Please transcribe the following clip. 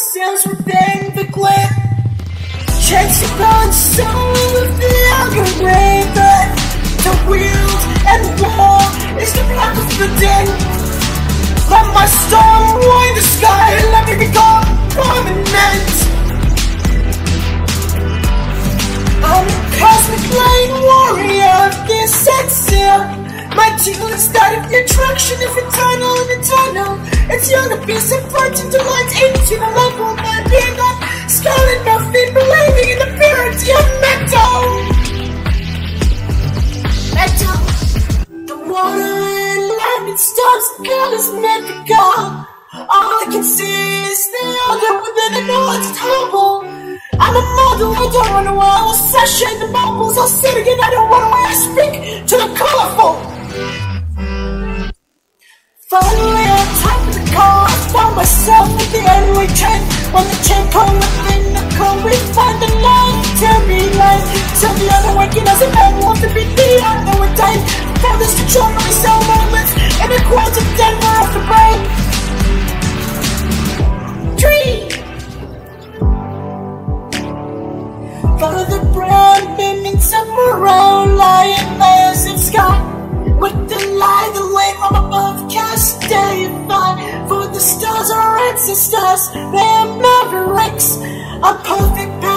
ourselves within the glare. Checks balance, soul of the algorithm. The wheels and wall is the block of the den. Let my star wind the sky and let me become prominent. I'm a cosmic light warrior this exile. My tune is that of attraction of eternal and eternal. It's young to be important to light into the level of my being up. Scarlet nothing, believing in the purity of metal. Metal. The water and and is meant to go. All I can see is the other within the knowledge humble. I'm a model, I don't wanna I'll sashay the bubbles, I'll sit again, I don't wanna I speak to the colorful. Finally myself at the only train. When the come within the car, we find the light, me light. Tell me I'm waking as a man, want to be the other with time. For this control my cell moments, and the quads of Denver the brain. Tree! Follow the brown beaming somewhere around, lying massive sky. With the the stars are ancestors, they are mavericks. A perfect